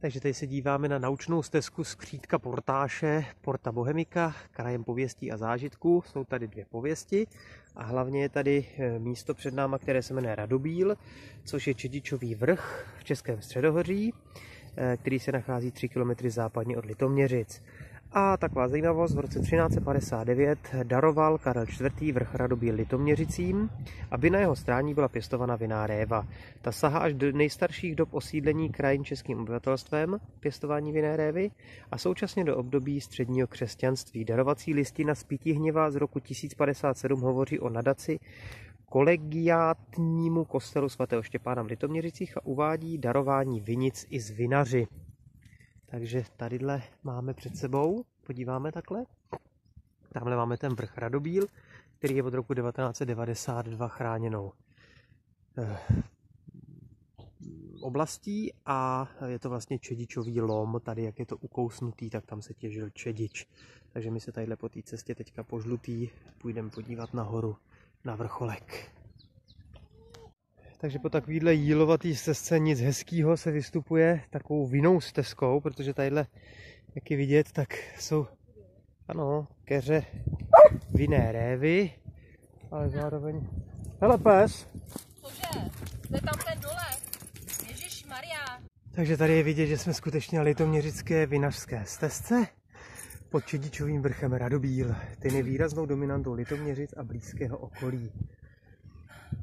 Takže tady se díváme na naučnou stezku skřítka Portáše, Porta Bohemika, krajem pověstí a zážitků. Jsou tady dvě pověsti a hlavně je tady eh, místo před náma, které se jmenuje Radobíl, což je Čedičový vrch v Českém středohoří, eh, který se nachází 3 km západně od Litoměřic. A taková zajímavost, v roce 1359 daroval Karel IV. vrch Radobí Litoměřicím, aby na jeho strání byla pěstována viná réva. Ta sahá až do nejstarších dob osídlení krajin českým obyvatelstvem, pěstování vinné révy, a současně do období středního křesťanství. Darovací listina z Pítihněva z roku 1057 hovoří o nadaci kolegiátnímu kostelu svatého Štěpána v Litoměřicích a uvádí darování vinic i z vinaři. Takže tadyhle máme před sebou, podíváme takhle. Tamhle máme ten vrch Radobíl, který je od roku 1992 chráněnou eh, oblastí a je to vlastně čedičový lom, tady jak je to ukousnutý, tak tam se těžil čedič. Takže my se tadyhle po té cestě teďka po žlutý půjdeme podívat nahoru na vrcholek. Takže po takovýhle jílovatý stezce nic hezkýho se vystupuje takovou vinou stezkou, protože tadyhle, jak je vidět, tak jsou, ano, keře vinné révy, ale zároveň... Hele pes! Cože? Jde tam ten dole. Ježíš Maria. Takže tady je vidět, že jsme skutečně na litoměřické vinařské stezce pod Čedičovým vrchem Radobíl. Ten je výraznou dominantou Litoměřic a blízkého okolí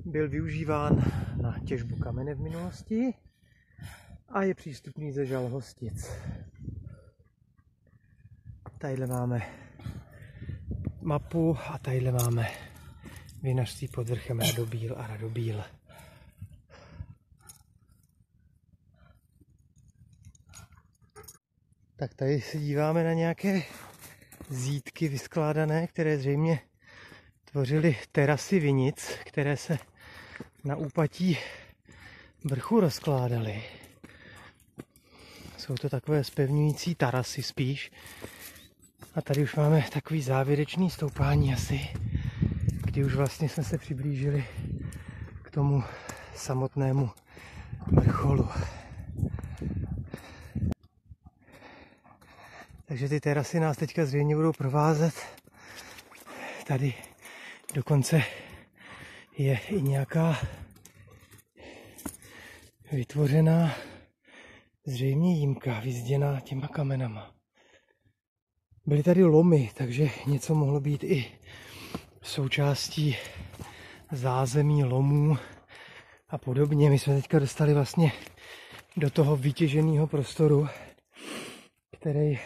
byl využíván na těžbu kamene v minulosti a je přístupný ze žalhostic. Tadyhle máme mapu a tadyhle máme vinařství pod vrchem Radobíl a Radobíl. Tak tady se díváme na nějaké zítky vyskládané, které zřejmě tvořily terasy vinic, které se na úpatí vrchu rozkládaly. Jsou to takové spevňující tarasy spíš. A tady už máme takový závěrečný stoupání asi, kdy už vlastně jsme se přiblížili k tomu samotnému vrcholu. Takže ty terasy nás teďka zřejmě budou provázet. Tady dokonce je i nějaká vytvořená zřejmě jímka vyzděná těma kamenama. Byly tady lomy, takže něco mohlo být i součástí zázemí lomů a podobně. My jsme teďka dostali vlastně do toho vytěženého prostoru, který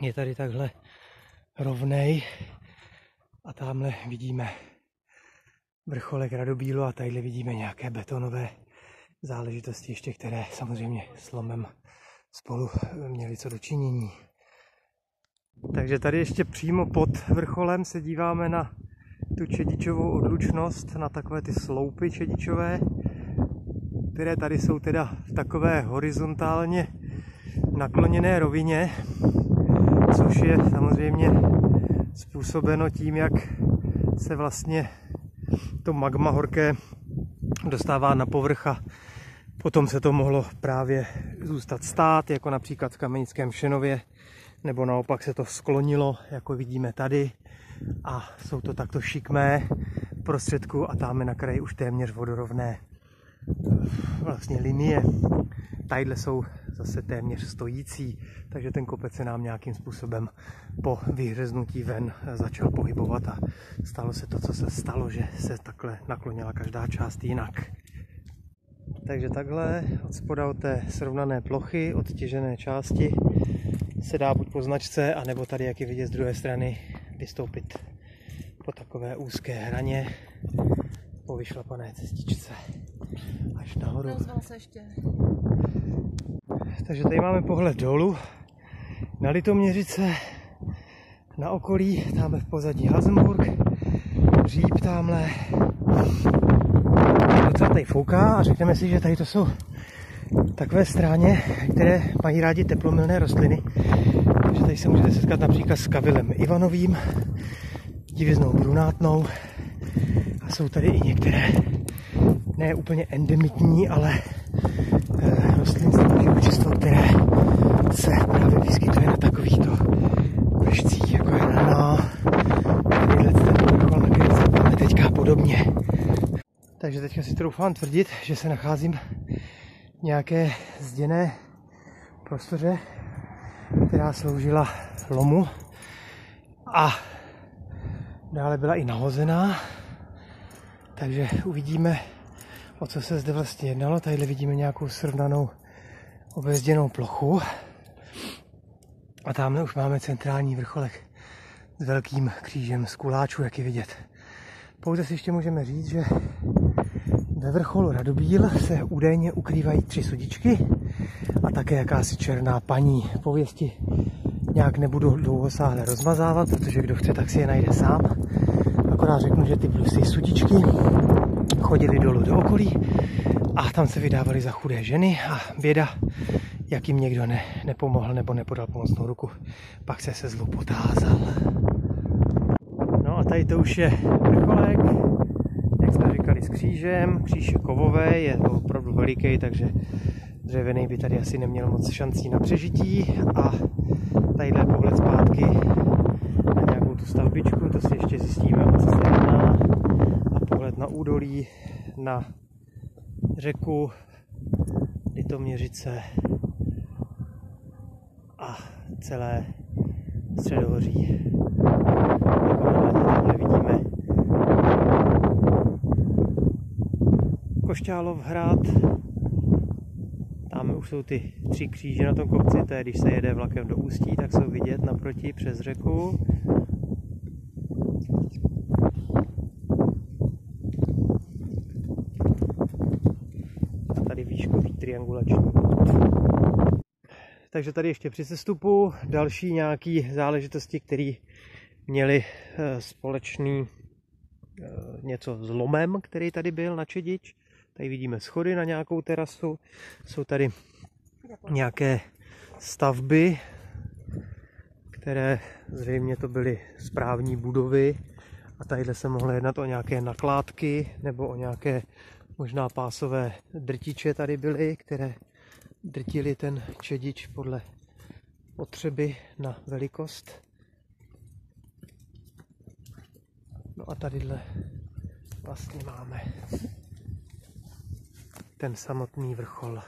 je tady takhle rovnej a tamhle vidíme vrcholek Radobílu a tady vidíme nějaké betonové záležitosti ještě, které samozřejmě s lomem spolu měly co dočinění. Takže tady ještě přímo pod vrcholem se díváme na tu čedičovou odlučnost, na takové ty sloupy čedičové, které tady jsou teda v takové horizontálně nakloněné rovině, což je samozřejmě způsobeno tím, jak se vlastně to magma horké dostává na povrch a potom se to mohlo právě zůstat stát, jako například v Kamenickém Šenově, nebo naopak se to sklonilo, jako vidíme tady. A jsou to takto šikmé prostředku a tam na kraji už téměř vodorovné vlastně linie. Tadyhle jsou zase téměř stojící, takže ten kopec se nám nějakým způsobem po vyhřeznutí ven začal pohybovat a stalo se to, co se stalo, že se takhle naklonila každá část jinak. Takže takhle od spoda od té srovnané plochy, odtěžené části se dá buď po značce, anebo tady, jak je vidět z druhé strany, vystoupit po takové úzké hraně po vyšlapané cestičce až nahoru. se ještě. Takže tady máme pohled dolů na Litoměřice, na okolí, tamhle v pozadí Hazenburg, Říp tamhle. Docela tady fouká a řekneme si, že tady to jsou takové stráně, které mají rádi teplomilné rostliny. Takže tady se můžete setkat například s kavilem Ivanovým, divěznou brunátnou a jsou tady i některé, ne úplně endemitní, ale eh, e, rostlinství družstvo, které se právě vyskytuje na takovýchto vešcích, jako je na tadyhle ten vrchol, na který se máme teďka podobně. Takže teďka si troufám tvrdit, že se nacházím v nějaké zděné prostoře, která sloužila lomu a dále byla i nahozená. Takže uvidíme, o co se zde vlastně jednalo. Tady vidíme nějakou srovnanou obezděnou plochu. A tamhle už máme centrální vrcholek s velkým křížem z kuláčů, jak je vidět. Pouze si ještě můžeme říct, že ve vrcholu Radobíl se údajně ukrývají tři sudičky a také jakási černá paní. Pověsti nějak nebudu dlouhosáhle rozmazávat, protože kdo chce, tak si je najde sám. Akorát řeknu, že ty plusy sudičky chodili dolů do okolí a tam se vydávali za chudé ženy a běda, jak jim někdo ne, nepomohl nebo nepodal pomocnou ruku, pak se se zlu potázal. No a tady to už je vrcholek, jak jsme říkali s křížem, kříž je kovové, je opravdu veliký, takže dřevěný by tady asi neměl moc šancí na přežití a tadyhle pohled zpátky tu stavbičku, to si ještě zjistíme, co se jedná a pohled na údolí, na řeku Litoměřice a celé středohoří. Tady vidíme Košťálov hrad. Tam už jsou ty tři kříže na tom kopci, to je když se jede vlakem do Ústí, tak jsou vidět naproti přes řeku. Triangulační Takže tady ještě při sestupu další nějaké záležitosti, které měly eh, společný eh, něco s lomem, který tady byl na Čedič. Tady vidíme schody na nějakou terasu. Jsou tady nějaké stavby, které zřejmě to byly správní budovy. A tadyhle se mohlo jednat o nějaké nakládky nebo o nějaké Možná pásové drtiče tady byly, které drtili ten čedič podle potřeby na velikost. No a tadyhle vlastně máme ten samotný vrchol